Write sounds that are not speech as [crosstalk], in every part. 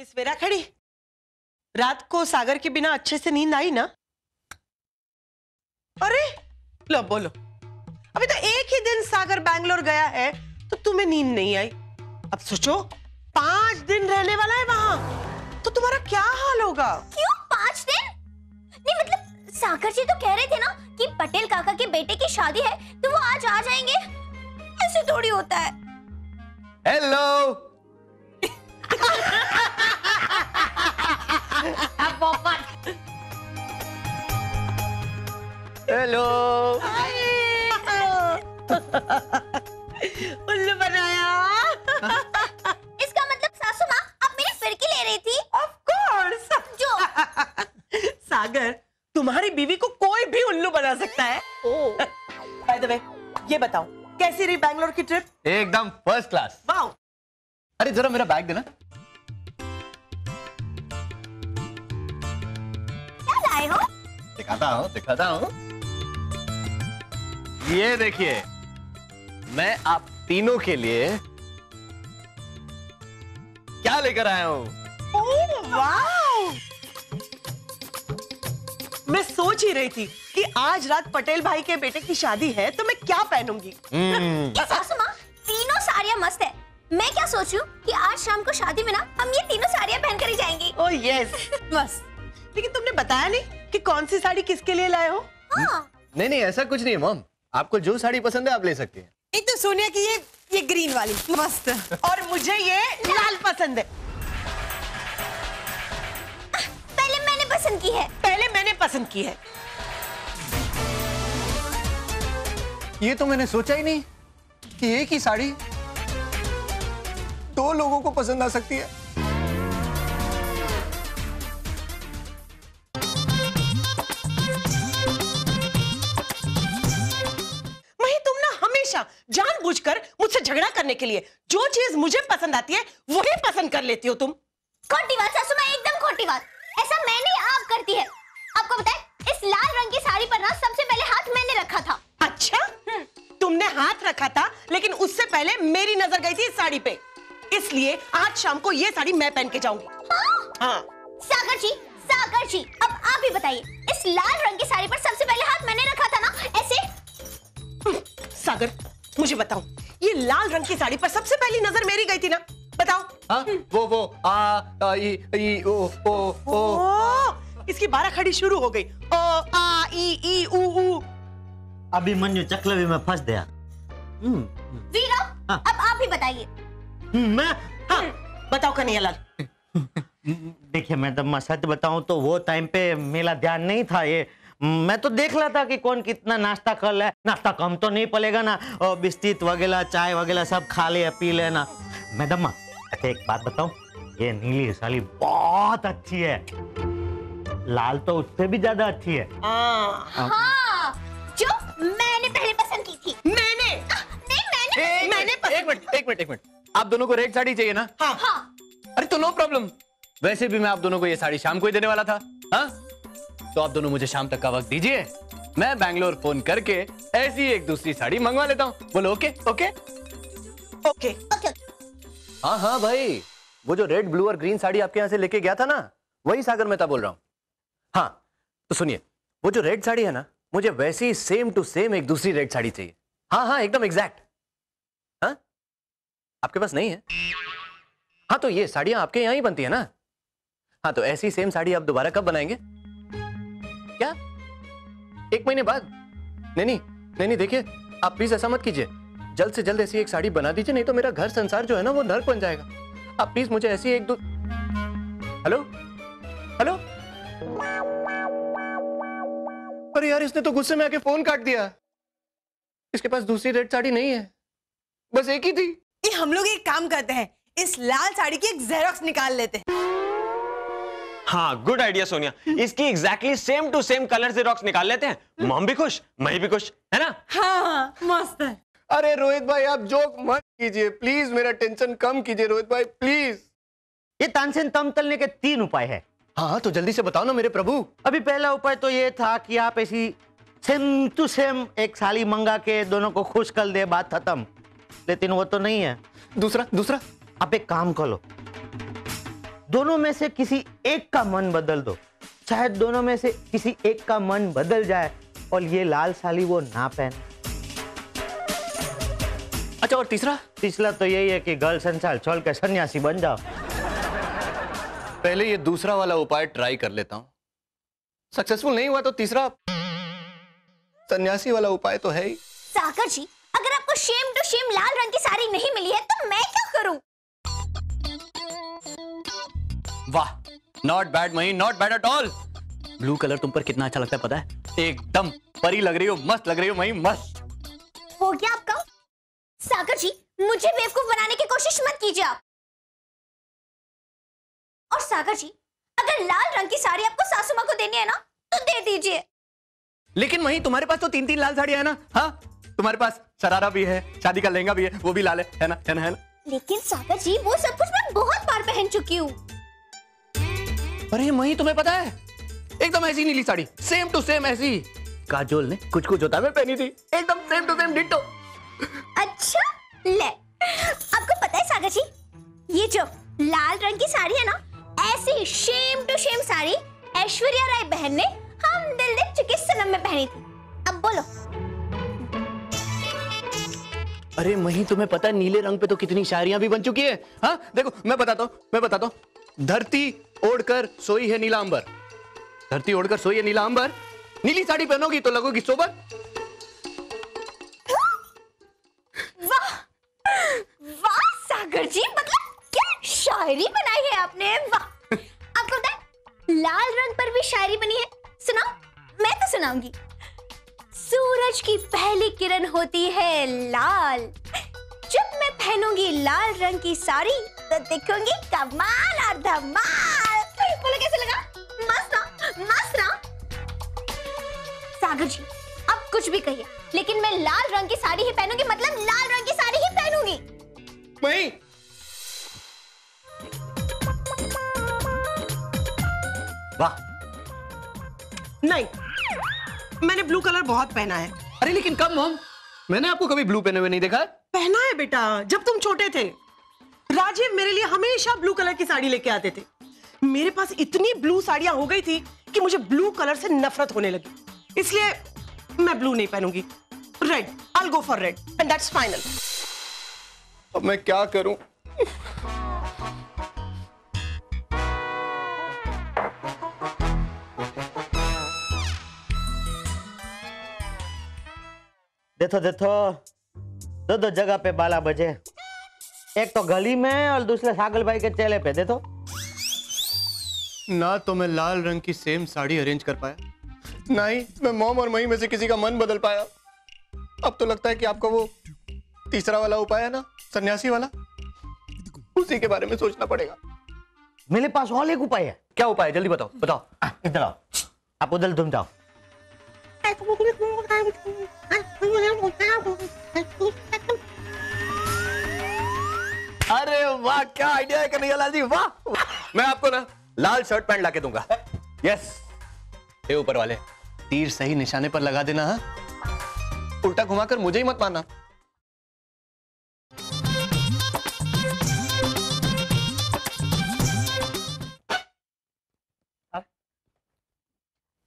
Miss vera खड़ी। रात को सागर के बिना अच्छे से नींद आई ना? अरे लो बोलो। अभी तो एक ही दिन सागर बैंगलोर गया है तो तुम्हें नींद नहीं आई। अब सोचो पाँच दिन रहने वाला है वहाँ। तो तुम्हारा क्या हाल होगा? क्यों पाँच दिन? नहीं मतलब सागर जी तो कह रहे थे ना कि पटेल काका के बेटे की शादी है तो वो आज आ जाएँगे। ऐसे थोड़ी होता है। हेलो [laughs] हेलो उल्लू बनाया। इसका मतलब सासू माँ आप मेरी फिरकी ले रही थी। ऑफ़ कोर्स जो। सागर तुम्हारी बीवी को कोई भी उल्लू बना सकता है। बाय द वे ये बताओ कैसी रही बैंगलोर की ट्रिप एकदम फ़र्स्ट क्लास वाओ अरे जरा मेरा बैग देना। क्या लाए हो? दिखाता हूँ दिखाता हूँ। ये देखिए मैं आप तीनों के लिए क्या लेकर आया हूँ? ओह मैं सोच ही रही थी कि आज रात पटेल भाई के बेटे की शादी है तो मैं क्या पहनूँगी? हम्म, [laughs] माँ तीनों साड़ियाँ मस्त है। मैं क्या सोचूं कि आज शाम को शादी में ना हम ये तीनों साड़ियाँ पहन कर ही जाएँगी। [laughs] ओह यस बस लेकिन तुमने बताया नहीं कि कौन सी साड़ी किसके लिए लाए हो? हाँ। नहीं नहीं ऐसा कुछ नहीं है मॉम। आपको जो साड़ी पसंद है आप ले सकती हैं। एक तो सोनिया की ये ये ग्रीन वाली मस्त। और मुझे ये लाल पसंद है। पहले मैंने पसंद की है। पहले मैंने पसंद की है। ये तो मैंने सोचा ही नहीं कि एक ही साड़ी दो लोगों को पसंद आ सकती है। जानबूझकर मुझसे झगड़ा करने के लिए। जो चीज़ मुझे पसंद आती है वही पसंद कर लेती हो तुम। खोटी बात सासू माँ एकदम खोटी बात। ऐसा मैं नहीं आप करती है। आपको है इस लाल रंग की साड़ी पर ना सबसे पहले हाथ मैंने रखा था। अच्छा? तुमने हाथ रखा था लेकिन उससे पहले मेरी नज़र गई थी इस साड़ी पे। इसलिए आज शाम को ये साड़ी मैं पहन के जाऊँगी। हाँ? हाँ। सागर जी सागर जी अब आप ही बताइए इस लाल रंग की साड़ी पर सबसे पहले हाथ मैंने रखा था ना ऐसे? सागर मुझे बताओ ये लाल रंग की साड़ी पर सबसे पहली नज़र मेरी गई थी ना? बताओ। हाँ? वो वो आ, आ ई ई ओ ओ ओ। ओ, इसकी बारह खड़ी शुरू हो गई। ओ आ ई ई ऊ ऊ अभी मंजू चकलवी में फंस गया। हम्म, वीरा हाँ। अब आप ही बताइए। हम्म, मैं? हाँ। बताओ कन्हैयालाल [laughs] देखिए मैडम मैं सच बताऊँ तो वो टाइम पे मेरा ध्यान नहीं था ये। मैं तो देख रहा था कि कौन कितना नाश्ता कर ले। नाश्ता कम तो नहीं पड़ेगा ना। और बिस्किट वगैरह चाय वगैरह सब खा ले पी लेना मैडम अच्छा एक बात बताऊँ ये नीली साड़ी बहुत अच्छी है। लाल तो उससे भी ज़्यादा अच्छी है। हाँ। हाँ। जो मैंने पहले पसंद की थी। मैंने? नहीं मैंने एक मैंने एक मिनट एक मिनट एक मिनट। आप दोनों को रेड साड़ी चाहिए ना? हाँ हाँ। अरे तो नो प्रॉब्लम। वैसे भी मैं आप दोनों को ये साड़ी शाम को ही देने वाला था। हाँ? तो आप दोनों मुझे शाम तक का वक्त दीजिए। मैं बैंगलोर फ़ोन करके ऐसी एक दूसरी साड़ी मंगवा लेता हूँ। बोलो ओके ओके ओके हाँ हाँ भाई। वो जो रेड ब्लू और ग्रीन साड़ी आपके यहाँ से लेके गया था ना वही सागर मेहता बोल रहा हूँ। हाँ तो सुनिए वो जो रेड साड़ी है ना मुझे वैसी ही सेम टू सेम एक दूसरी रेड साड़ी चाहिए। हाँ हाँ एकदम एग्जैक्ट हाँ? आपके पास नहीं है? हाँ तो ये साड़ियाँ आपके यहाँ ही बनती है ना? हाँ तो ऐसी सेम साड़ी आप दोबारा कब बनाएँगे? एक महीने बाद। नहीं नहीं नहीं देखिए, आप प्लीज़ ऐसा मत कीजिए। जल्द से जल्द ऐसी एक साड़ी बना दीजिए, नहीं तो मेरा घर संसार जो है ना, वो नर्क बन जाएगा। आप प्लीज़ मुझे ऐसी एक दो हेलो? हेलो? अरे यार, इसने तो गुस्से में आके फ़ोन काट दिया। इसके पास दूसरी रेड साड़ी नहीं है। बस एक ही थी। ये हम लोग एक काम करते हैं, इस लाल साड़ी की एक जेरोक्स निकाल लेते हैं। हाँ गुड आइडिया सोनिया। इसकी exactly same to same colour से रॉक्स निकाल लेते हैं। मम भी खुश मैं भी खुश है ना? हाँ मस्त है। अरे रोहित भाई आप जोक मत कीजिए। प्लीज़ मेरा टेंशन कम कीजिए रोहित भाई प्लीज़ ये तानसेन तम तलने के तीन उपाय है। हाँ तो जल्दी से बताओ ना मेरे प्रभु। अभी पहला उपाय तो ये था कि आप ऐसी सेम टू सेम एक साड़ी मंगा के दोनों को खुश कर दे बात खत्म। लेकिन वो तो नहीं है। दूसरा दूसरा। आप एक काम करो दोनों में से किसी एक का मन बदल दो। शायद दोनों में से किसी एक का मन बदल जाए और ये लाल साड़ी वो ना पहने। अच्छा और तीसरा? तीसरा तो यही है कि गर्ल संसार छोड़ के सन्यासी बन जाओ। पहले ये दूसरा वाला उपाय ट्राई कर लेता हूँ। सक्सेसफुल नहीं हुआ तो तीसरा सन्यासी वाला उपाय तो है ही। सागर जी अगर आपको शेम टू शेम लाल रंग की साड़ी नहीं मिली है तो मैं क्या करूँ? वाह not bad Mahi not bad at all blue colour तुम पर कितना अच्छा लगता है पता है? एकदम परी लग रही हो मस्त लग रही हो मही मस्त। हो गया आपका? सागर जी मुझे बेवकूफ़ बनाने की कोशिश मत कीजिए आप। और सागर जी अगर लाल रंग की साड़ी आपको सासू माँ को देनी है ना तो दे दीजिए। लेकिन वही तुम्हारे पास तो तीन तीन लाल साड़ियाँ है ना हाँ? तुम्हारे पास शरारा भी है शादी का लहंगा भी है वो भी लाल है है ना है ना है ना? लेकिन सागर जी वो सब कुछ मैं बहुत बार पहन चुकी हूँ। अरे मही तुम्हें पता है? एकदम ऐसी नीली साड़ी सेम टू सेम ऐसी। काजोल ने कुछ कुछ होता है पहनी थी। एकदम सेम टू सेम डिट्टो अच्छा ले। आपको पता है सागर जी ये जो लाल रंग की साड़ी है ना ऐसी same to same sari Aishwarya Rai बहन ने हम दिल दे चुके सनम में पहनी थी। अब बोलो। अरे मही तुम्हें पता है नीले रंग पे तो कितनी शायरियाँ भी बन चुकी है? हाँ देखो मैं बताता हूँ मैं बताता हूँ। धरती ओढ़कर सोई है नीला अंबर। धरती ओढ़कर सोई है नीला अंबर। नीली साड़ी पहनोगी तो लगोगी सोबर। वाह वाह, सागर जी मतलब क्या शायरी बनाई है आपने, वाह। आपको पता है, लाल रंग पर भी शायरी बनी है। सुनाओ, मैं तो सुनाऊँगी। सूरज की पहली किरण होती है लाल। जब मैं पहनूँगी लाल रंग की साड़ी तो दिखूँगी कमाल और धमाल। बोलो कैसे लगा? मस्त ना मस्त ना सागर जी अब कुछ भी कहिए लेकिन मैं लाल रंग की साड़ी ही पहनूँगी मतलब लाल रंग की साड़ी ही पहनूँगी। मही वाह। नहीं मैंने ब्लू कलर बहुत पहना है। अरे लेकिन कब मॉम मैंने आपको कभी ब्लू पहने हुए नहीं देखा। है पहना है बेटा जब तुम छोटे थे। राजीव मेरे लिए हमेशा ब्लू कलर की साड़ी लेके आते थे। मेरे पास इतनी ब्लू साड़ियाँ हो गई थी कि मुझे ब्लू कलर से नफरत होने लगी। इसलिए मैं ब्लू नहीं पहनूँगी। Red I go for red and that's final अब मैं क्या करूँ? देखो देखो दो दो जगह पे बाला बजे एक तो गली में और दूसरे सागल भाई के चेले पे देखो। ना तो मैं लाल रंग की सेम साड़ी अरेंज कर पाया। ना ही मैं मोम और मही में से किसी का मन बदल पाया। अब तो लगता है कि आपका वो तीसरा वाला उपाय है ना सन्यासी वाला। उसी के बारे में सोचना पड़ेगा। मेरे पास और एक उपाय है। क्या उपाय है? जल्दी बताओ बताओ। इधर आओ। आप उधर तुम जाओ। अरे वाह क्या आइडिया है कन्हैया लाल जी वाह। मैं आपको ना लाल शर्ट पैंट लाके दूँगा। यस हे ऊपर वाले तीर सही निशाने पर लगा देना हाँ? उल्टा घुमाकर मुझे ही मत मारना।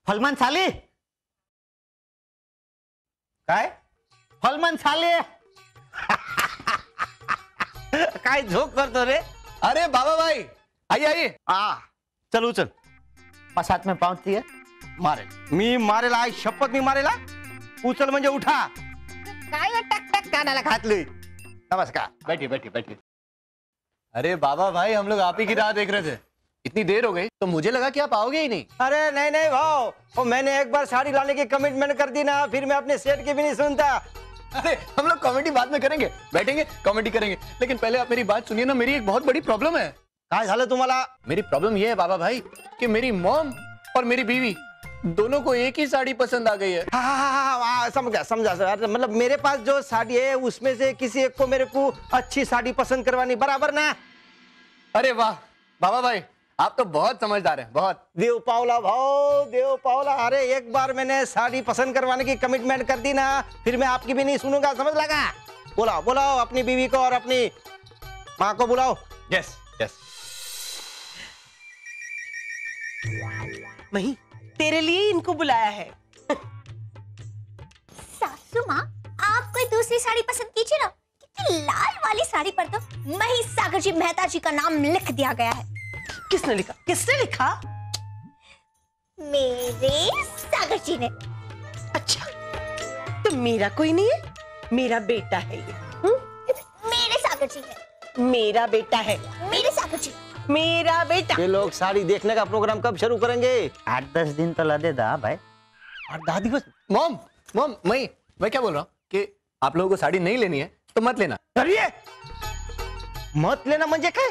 फलमान साले? काय? फलमान साले? [laughs] काय झोक करतो रे? अरे बाबा भाई आइए आइए आ चल उचल हात में पावती आहे मारेल मी मारेल आई शपथ मी मारेल हा. उचल म्हणजे उठा। काय टक टक कानाला घातली नमस्कार। बैठिए बैठिए बैठिए अरे बाबा भाई हम लोग आप ही की राह देख रहे थे। इतनी देर हो गई तो मुझे लगा कि आप आओगे ही नहीं। अरे नहीं नहीं भाव। वो मैंने एक बार साड़ी लाने की कमिटमेंट कर दी ना फिर मैं अपने सेठ की भी नहीं सुनता। अरे हम लोग कॉमेडी बाद में करेंगे। बैठेंगे कॉमेडी करेंगे। लेकिन पहले आप मेरी बात सुनिए ना मेरी एक बहुत बड़ी प्रॉब्लम है। काय झालं तुम्हाला? मेरी प्रॉब्लम ये है बाबा भाई कि मेरी मॉम और मेरी बीवी दोनों को एक ही साड़ी पसंद आ गई है। हाँ हाँ हाँ हाँ, हाँ समझ गया समझा। सर मतलब मेरे पास जो साड़ी है उसमें से किसी एक को मेरे को अच्छी साड़ी पसंद करवानी बराबर ना? अरे वाह बाबा भाई आप तो बहुत समझदार हैं बहुत। देव पावला भाव देव पावला। अरे एक बार मैंने साड़ी पसंद करवाने की कमिटमेंट कर दी ना फिर मैं आपकी भी नहीं सुनूँगा समझ लगा? बुलाओ बोलाओ अपनी बीवी को और अपनी माँ को बुलाओ। यस यस वही तेरे लिए इनको बुलाया है। सासू माँ आप कोई दूसरी साड़ी पसंद कीजिए ना। क्योंकि लाल वाली साड़ी पर तो मही सागर जी मेहता जी का नाम लिख दिया गया है। किसने लिखा? किसने लिखा? मेरे सागर जी ने। अच्छा तो मेरा कोई नहीं है मेरा बेटा है ये। हम्म? मेरे सागर जी ने। मेरा बेटा है। मेरे सागर जी मेरा बेटा। ये लोग साड़ी देखने का प्रोग्राम कब शुरू करेंगे? आठ दस दिन तो लदे दा भाई। आठ दस दिवस मॉम मॉम मैं मैं क्या बोल रहा हूँ? कि आप लोगों को साड़ी नहीं लेनी है तो मत लेना। अरे मत लेना म्हणजे काय?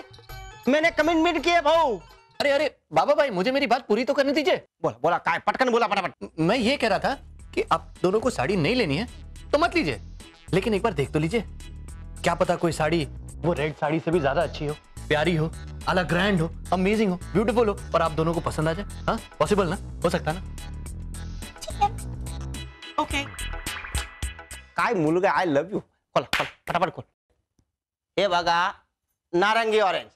मैंने कमिटमेंट किया भाऊ। अरे अरे बाबा भाई मुझे मेरी बात पूरी तो करने दीजिए। बोला बोला काय? पटकन बोला फटाफट। मैं ये कह रहा था कि आप दोनों को साड़ी नहीं लेनी है तो मत लीजिए। लेकिन एक बार देख तो लीजिए क्या पता कोई साड़ी वो रेड साड़ी से भी ज़्यादा अच्छी हो। प्यारी हो अला ग्रैंड हो अमेजिंग हो ब्यूटीफुल हो और आप दोनों को पसंद आ जाए हाँ? पॉसिबल ना? हो सकता है। ना ओके काय मुलगा आय लव यू खोला खोला फटाफट खोल. हे बघा नारंगी ऑरेंज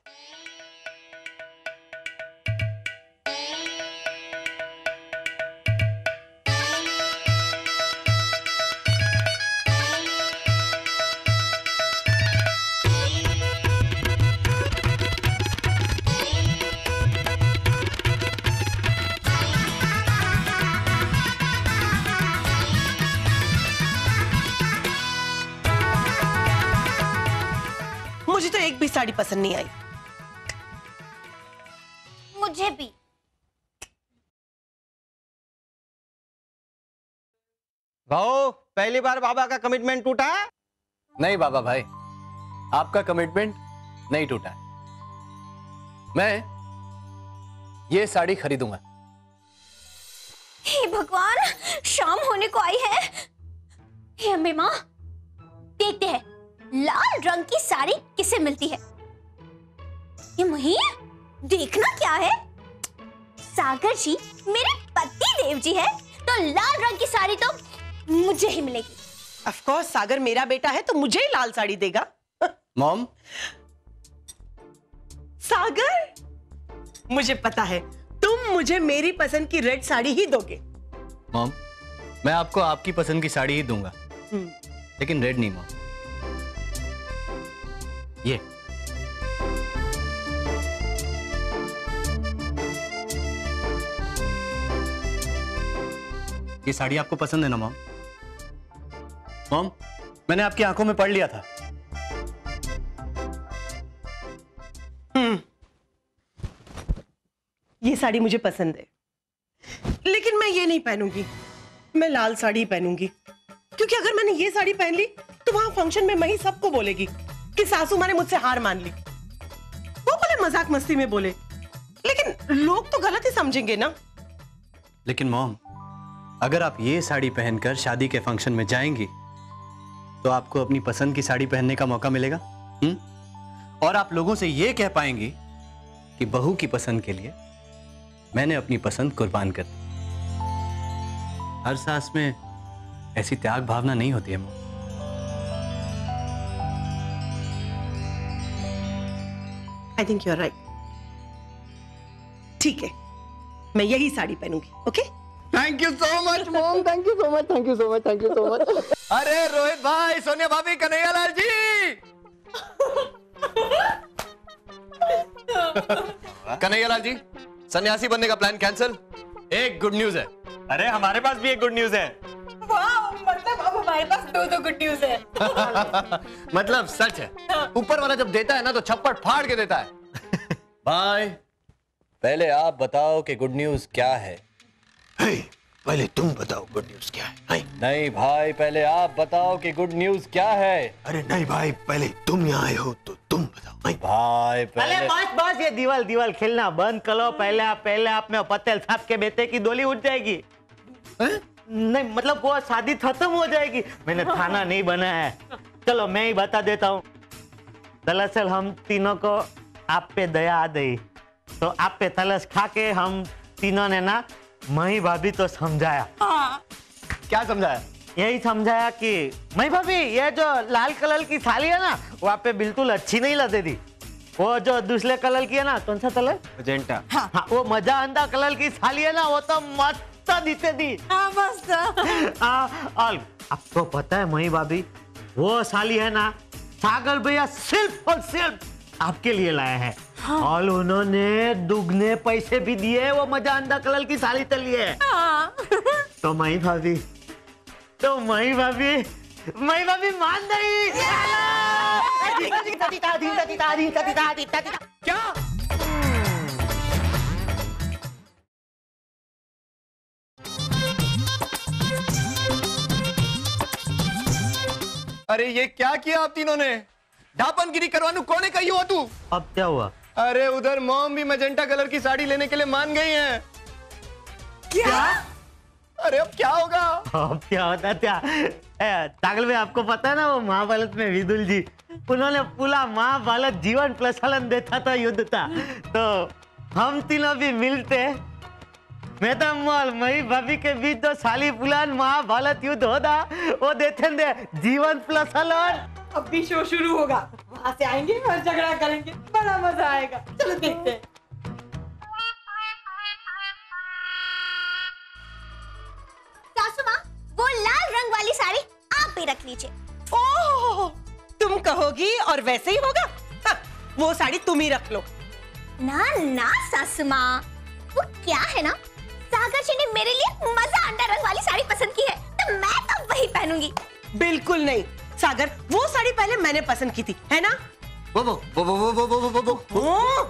मुझे तो एक भी साड़ी पसंद नहीं आई। मुझे भी। भाऊ पहली बार बाबा का कमिटमेंट टूटा नहीं बाबा भाई आपका कमिटमेंट नहीं टूटा है। मैं ये साड़ी खरीदूँगा। हे भगवान शाम होने को आई है। हे अम्बे माँ देखते हैं। लाल रंग की साड़ी किसे मिलती है? ये मही देखना क्या है? सागर जी मेरे पति देव जी है तो लाल रंग की साड़ी तो मुझे ही मिलेगी। ऑफ़ कोर्स सागर मेरा बेटा है तो मुझे ही लाल साड़ी देगा। मॉम सागर? मुझे पता है तुम मुझे मेरी पसंद की रेड साड़ी ही दोगे। मॉम मैं आपको आपकी पसंद की साड़ी ही दूँगा। हम्म, लेकिन रेड नहीं मॉम ये। ये साड़ी आपको पसंद है ना मॉम? मॉम मैंने आपकी आँखों में पढ़ लिया था। हम्म, ये साड़ी मुझे पसंद है। लेकिन मैं ये नहीं पहनूँगी। मैं लाल साड़ी ही पहनूँगी। क्योंकि अगर मैंने ये साड़ी पहन ली तो वहाँ फ़ंक्शन में मही सबको बोलेगी। कि सासू माँ ने मुझसे हार मान ली। वो बोले, मज़ाक मस्ती में बोले। लेकिन लोग तो गलत ही समझेंगे ना। लेकिन मॉम, अगर आप ये साड़ी पहनकर शादी के फ़ंक्शन में जाएँगी तो आपको अपनी पसंद की साड़ी पहनने का मौका मिलेगा हुँ? और आप लोगों से ये कह पाएँगी कि बहू की पसंद के लिए मैंने अपनी पसंद कुर्बान कर दी। हर सास में ऐसी त्याग भावना नहीं होती है, mom. I think you are right ठीक है। मैं यही sari पहनूँगी okay thank you so much mom thank you so much thank you so much thank you so much अरे रोहित भाई सोनिया भाभी कन्हैया लाल जी! कन्हैया लाल जी सन्यासी बनने का प्लान कैंसिल एक गुड न्यूज़ है। अरे हमारे पास भी एक गुड न्यूज़ है। हमारे पास दो दो गुड न्यूज़ है मतलब सच है? ऊपर वाला जब देता है ना तो छप्पड़ फाड़ के देता है। [laughs] भाई पहले आप बताओ कि गुड न्यूज़ क्या है। हे, पहले तुम बताओ गुड न्यूज़ क्या है। नहीं नहीं भाई पहले आप बताओ कि गुड न्यूज़ क्या है। अरे नहीं भाई पहले तुम यहाँ आए हो तो तुम बताओ। नहीं भाई अरे पहले बस बस ये दीवाल दीवाल खेलना बंद करो। पहले आप पहले आप में पटेल साहब के बेटे की डोली उठ जाएगी। नहीं मतलब वो शादी खत्म हो जाएगी। मैंने खाना नहीं बनाया है। चलो मैं ही बता देता हूँ। दरअसल हम तीनों को आप पे दया आ गई। तो आप पे तलस खा के हम तीनों ने ना मही भाभी तो समझाया। क्या समझाया? यही समझाया कि मही भाभी ये जो लाल कलर की थाली है ना वो आप पे बिल्कुल अच्छी नहीं लगती थी। वो जो दूसरे कलर की है ना कौन सा कलर? मजेंटा। हाँ हाँ वो मज़ा आंदा कलर की थाली है ना वो तो मस्त दिखते थी हाँ मस्त हाँ, और आपको पता है मही भाभी वो साली है ना सागर भैया सिर्फ़ और सिर्फ़ आपके लिए लाया है। और उन्होंने दुगने पैसे भी दिए वो मज़ा अंदा कलर की साली के लिए हाँ। तो मही भाभी तो मही भाभी मही भाभी मान गई। [laughs] [laughs] क्या? अरे ये क्या किया आप तीनों ने? ढापनगिरी करवानू कोने कही हो तू? अब क्या हुआ? अरे उधर मॉम भी मजेंटा कलर की साड़ी लेने के लिए मान गई है। क्या? अरे अब क्या होगा? अब क्या होता क्या? ए, तागल भाई आपको पता है ना वो महाभारत में विदुल जी उन्होंने पूरा महाभारत जीवन प्रसालन देता था युद्ध था तो हम तीनों भी मिलते मैं तो मोल मई भाभी के बीच जो साली पुलान महाभारत युद्ध होता वो देते दे जीवन प्रसालन अब भी शो शुरू होगा। वहाँ से आएँगे और झगड़ा करेंगे बड़ा मज़ा आएगा। चलो देखते हैं। सासू वो लाल रंग वाली साड़ी आप भी रख लीजिए। ओह तुम कहोगी और वैसे ही होगा? हाँ, वो साड़ी तुम ही रख लो। ना ना सासू माँ। वो क्या है ना? जी ने मेरे लिए मज़ा अंडा रंग वाली साड़ी पसंद की है तो मैं तो वही पहनूँगी बिल्कुल नहीं सागर वो साड़ी पहले मैंने पसंद की थी है ना वो वो वो वो वो वो वो वो वो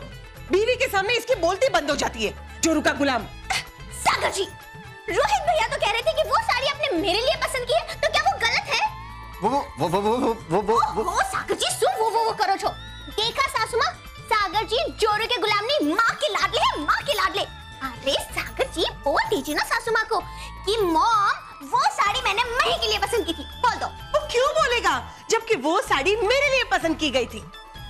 बीवी के सामने इसकी बोलती बंद हो जाती है चोरू का गुलाम सागर जी रोहित भैया तो कह रहे थे कि वो साड़ी आपने मेरे लिए पसंद की है तो क्या वो गलत है वो वो वो वो वो वो वो वो सागर जी सुन वो वो वो करो छो देखा सासू माँ सागर जी जोरू के गुलाम नहीं माँ के लाडले हैं माँ के लाडले अरे सागर जी बोल दीजिए ना सासू माँ को कि मॉम वो साड़ी मैंने मही के लिए पसंद की थी। बोल दो। वो क्यों बोलेगा? जबकि वो साड़ी मेरे लिए पसंद की गई थी।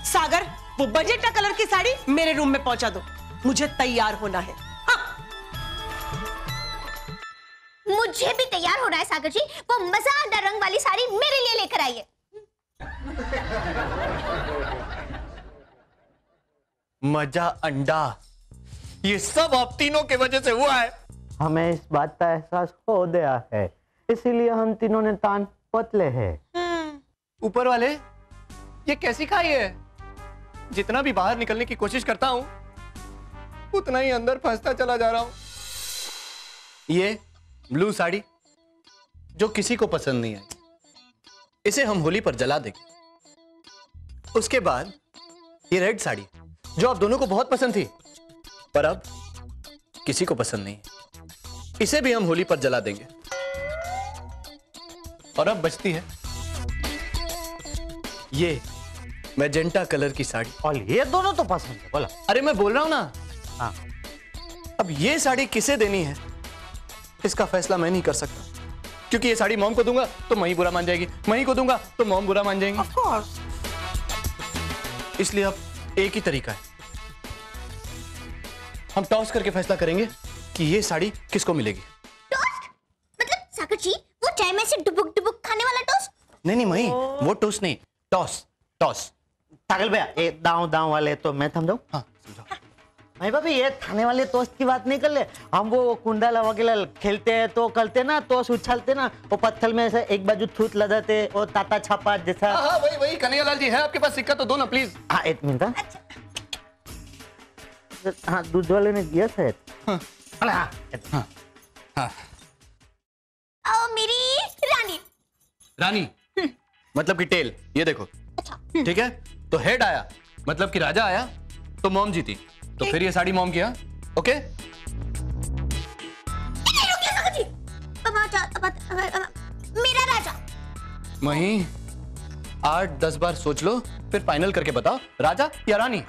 सागर वो बजेटा कलर की साड़ी मेरे रूम में पहुँचा दो। मुझे तैयार होना है। हाँ, मुझे भी तैयार होना है सागर जी। वो मजादार रंग वाली साड़ी मेरे लिए लेकर आइए मज़ा अंडा। ये सब आप तीनों के वजह से हुआ है। हमें इस बात का एहसास हो गया है। इसीलिए हम तीनों ने तान पतले हैं। ऊपर वाले ये कैसी खाई है? जितना भी बाहर निकलने की कोशिश करता हूँ उतना ही अंदर फंसता चला जा रहा हूँ। ये ब्लू साड़ी जो किसी को पसंद नहीं आई इसे हम होली पर जला देंगे। उसके बाद ये रेड साड़ी जो आप दोनों को बहुत पसंद थी पर अब किसी को पसंद नहीं। इसे भी हम होली पर जला देंगे। और अब बचती है ये मैजेंटा कलर की साड़ी। और ये दोनों तो पसंद है बोला। अरे मैं बोल रहा हूँ ना। हाँ। अब ये साड़ी किसे देनी है? इसका फैसला मैं नहीं कर सकता। क्योंकि ये साड़ी मॉम को दूँगा तो मही बुरा मान जाएगी। मही को दूँगा तो मॉम बुरा मान जाएँगी। इसलिए अब एक ही तरीका है। हम टॉस करके फैसला करेंगे कि ये साड़ी किसको मिलेगी। टोस्ट? मतलब सागर जी वो चाय में से डुबुक डुबुक खाने वाला टोस्ट? नहीं नहीं मही वो टोस नहीं टॉस टॉस। पागल भैया ये दाव दाव वाले तो मैं थम जाऊँ हाँ। समझो नहीं भाभी ये थाने वाले दोस्त की बात नहीं कर ले। हम वो कुंडला वगैरह खेलते हैं तो करते ना तो उछलते ना वो पत्थर में से एक बाजू थूत लगाते वो ताता छापा जैसा। हाँ हाँ वही वही कन्हैयालाल जी है आपके पास सिक्का तो दो ना प्लीज़ हाँ एक मिनट हाँ। हाँ दूध वाले ने दिया शायद। अरे हाँ ओ मेरी रानी। रानी मतलब कि टेल ये देखो। ठीक है? तो हेड आया मतलब कि राजा आया तो मॉम जीती। तो फिर ये साड़ी मॉम किया ओके? अब आजा, मेरा राजा। वहीं आठ दस बार सोच लो फिर फाइनल करके बताओ राजा या रानी?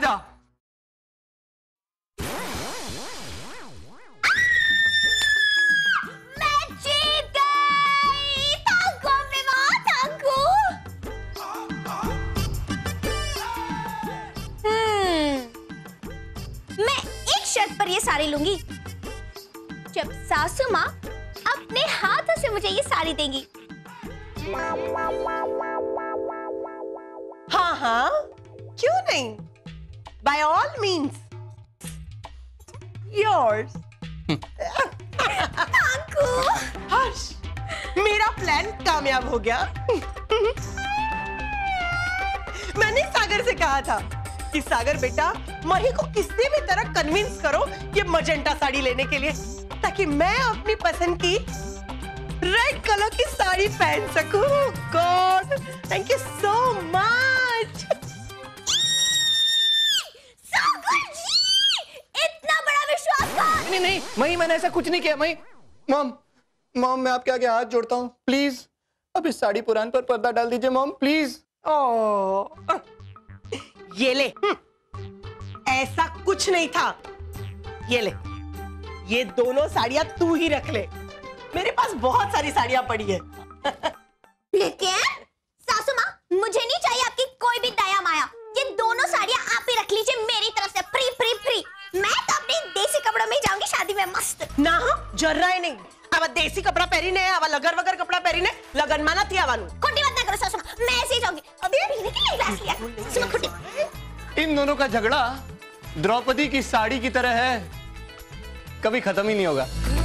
राजा मैं प्लान कामयाब हो गया। मैंने सागर से कहा था कि सागर बेटा मही को किसी भी तरह कन्विंस करो ये मजेंटा साड़ी लेने के लिए ताकि मैं अपनी पसंद की रेड कलर की साड़ी पहन सकूँ। God thank you so much जी इतना बड़ा विश्वास नहीं नहीं मई मैंने ऐसा कुछ नहीं किया मई मॉम मॉम मैं आपके आगे हाथ जोड़ता हूँ। प्लीज़ अब इस साड़ी पुरान पर पर्दा डाल दीजिए मॉम प्लीज़ ओ ये ले। हम्म। ऐसा कुछ नहीं था। ये ले। ये दोनों साड़ियाँ तू ही रख ले। मेरे पास बहुत सारी साड़ियाँ पड़ी है। लेकिन सासू माँ मुझे नहीं चाहिए आपकी कोई भी दया माया। ये दोनों साड़ियाँ आप ही रख लीजिए मेरी तरफ़ से। फ्री फ्री फ्री मैं तो अपने देसी कपड़ों में जाऊँगी शादी में मस्त। ना जर्रा ही नहीं। આવા દેશી કપડા પહેરીને આવા લગર વગર કપડા પહેરીને લગનમાં નથી આવવાનું खोटी बात ना करो सासू माँ मैं ऐसे ही जाऊंगी अभी पीने के लिए ग्लास लिया [laughs] सासू माँ खोटी इन दोनों का झगड़ा द्रौपदी की साड़ी की तरह है कभी खत्म ही नहीं होगा